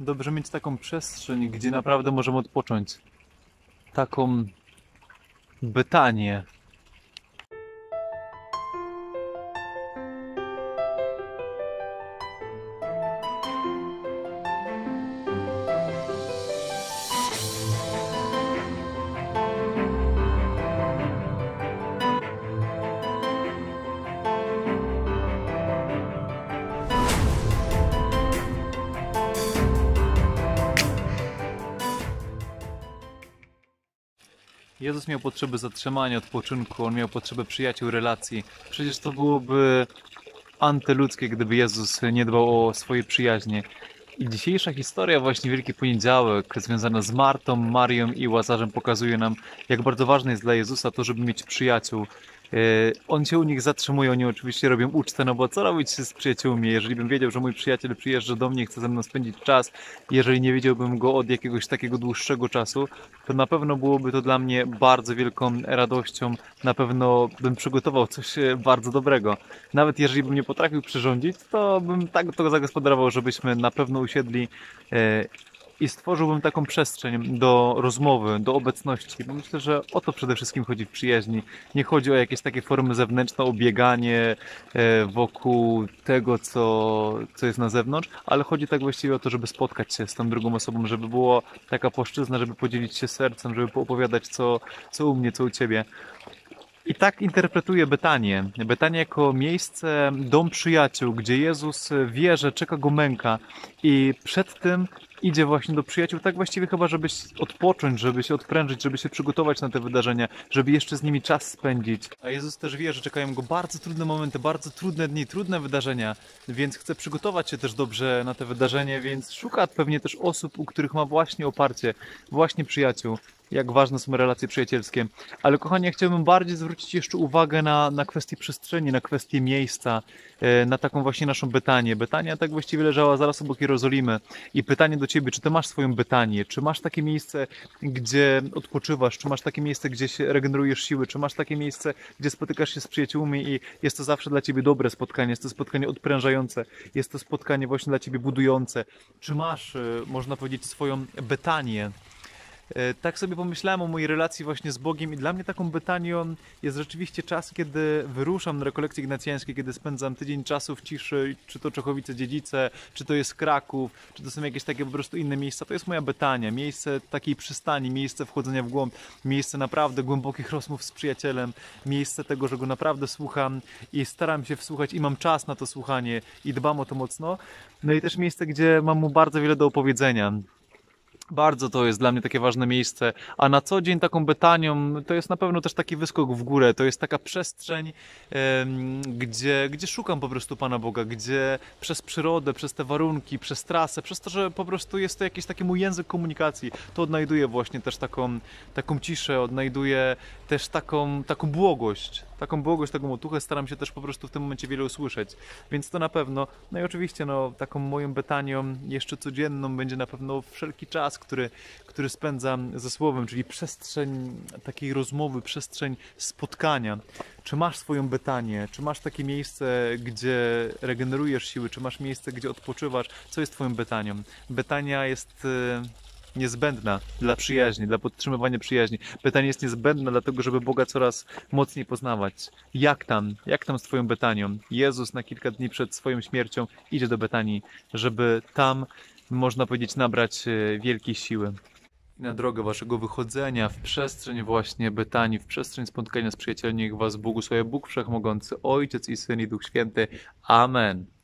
dobrze mieć taką przestrzeń, gdzie naprawdę możemy odpocząć. Taką Betanię. Jezus miał potrzebę zatrzymania, odpoczynku, on miał potrzebę przyjaciół, relacji. Przecież to byłoby antyludzkie, gdyby Jezus nie dbał o swoje przyjaźnie. I dzisiejsza historia, właśnie Wielki Poniedziałek, związana z Martą, Marią i Łazarzem, pokazuje nam, jak bardzo ważne jest dla Jezusa to, żeby mieć przyjaciół. E, On się u nich zatrzymuje, oni oczywiście robią ucztę, no bo co robić z przyjaciółmi? Jeżeli bym wiedział, że mój przyjaciel przyjeżdża do mnie i chce ze mną spędzić czas, jeżeli nie wiedziałbym go od jakiegoś takiego dłuższego czasu, to na pewno byłoby to dla mnie bardzo wielką radością. Na pewno bym przygotował coś e, bardzo dobrego. Nawet jeżeli bym nie potrafił przyrządzić, to bym tak to zagospodarował, żebyśmy na pewno usiedli e, i stworzyłbym taką przestrzeń do rozmowy, do obecności. Bo myślę, że o to przede wszystkim chodzi w przyjaźni. Nie chodzi o jakieś takie formy zewnętrzne, o bieganie e, wokół tego, co, co jest na zewnątrz, ale chodzi tak właściwie o to, żeby spotkać się z tą drugą osobą, żeby było taka płaszczyzna, żeby podzielić się sercem, żeby poopowiadać, co, co u mnie, co u ciebie. I tak interpretuję Betanię. Betanię jako miejsce, dom przyjaciół, gdzie Jezus wie, że czeka go męka i przed tym idzie właśnie do przyjaciół, tak właściwie chyba, żeby odpocząć, żeby się odprężyć, żeby się przygotować na te wydarzenia, żeby jeszcze z nimi czas spędzić. A Jezus też wie, że czekają go bardzo trudne momenty, bardzo trudne dni, trudne wydarzenia, więc chce przygotować się też dobrze na te wydarzenie, więc szuka pewnie też osób, u których ma właśnie oparcie, właśnie przyjaciół jak ważne są relacje przyjacielskie. Ale kochani, ja chciałbym bardziej zwrócić jeszcze uwagę na, na kwestię przestrzeni, na kwestię miejsca, e, na taką właśnie naszą Betanię. Betania tak właściwie leżała zaraz obok Jerozolimy. I pytanie do Ciebie, czy Ty masz swoją Betanię? Czy masz takie miejsce, gdzie odpoczywasz? Czy masz takie miejsce, gdzie się regenerujesz siły? Czy masz takie miejsce, gdzie spotykasz się z przyjaciółmi i jest to zawsze dla Ciebie dobre spotkanie? Jest to spotkanie odprężające? Jest to spotkanie właśnie dla Ciebie budujące? Czy masz, e, można powiedzieć, swoją Betanię? E, tak sobie pomyślałem o mojej relacji właśnie z Bogiem i dla mnie taką Betanią jest rzeczywiście czas, kiedy wyruszam na rekolekcje ignacjańskie, kiedy spędzam tydzień czasu w ciszy, czy to Czechowice-Dziedzice, czy to jest Kraków, czy to są jakieś takie po prostu inne miejsca. To jest moja Betania, miejsce takiej przystani, miejsce wchodzenia w głąb, miejsce naprawdę głębokich rozmów z przyjacielem, miejsce tego, że go naprawdę słucham i staram się wsłuchać i mam czas na to słuchanie i dbam o to mocno. No i też miejsce, gdzie mam mu bardzo wiele do opowiedzenia. Bardzo to jest dla mnie takie ważne miejsce, a na co dzień taką Betanią to jest na pewno też taki wyskok w górę, to jest taka przestrzeń, gdzie, gdzie szukam po prostu Pana Boga, gdzie przez przyrodę, przez te warunki, przez trasę, przez to, że po prostu jest to jakiś taki mój język komunikacji, to odnajduję właśnie też taką, taką ciszę, odnajduję też taką, taką błogość, taką błogość, taką otuchę, staram się też po prostu w tym momencie wiele usłyszeć, więc to na pewno, no i oczywiście no, taką moją Betanią jeszcze codzienną będzie na pewno wszelki czas, który, który spędzam ze Słowem, czyli przestrzeń takiej rozmowy, przestrzeń spotkania. Czy masz swoją Betanię? Czy masz takie miejsce, gdzie regenerujesz siły? Czy masz miejsce, gdzie odpoczywasz? Co jest twoją Betanią? Betania jest e, niezbędna dla przyjaźni, dla podtrzymywania przyjaźni. Betania jest niezbędna dlatego, żeby Boga coraz mocniej poznawać. Jak tam? Jak tam z twoją Betanią? Jezus na kilka dni przed swoją śmiercią idzie do Betanii, żeby tam można powiedzieć, nabrać e, wielkiej siły. Na drogę waszego wychodzenia w przestrzeń właśnie Betanii, w przestrzeń spotkania z przyjacielmi, niech was błogosławi Bóg Wszechmogący, Ojciec i Syn i Duch Święty. Amen.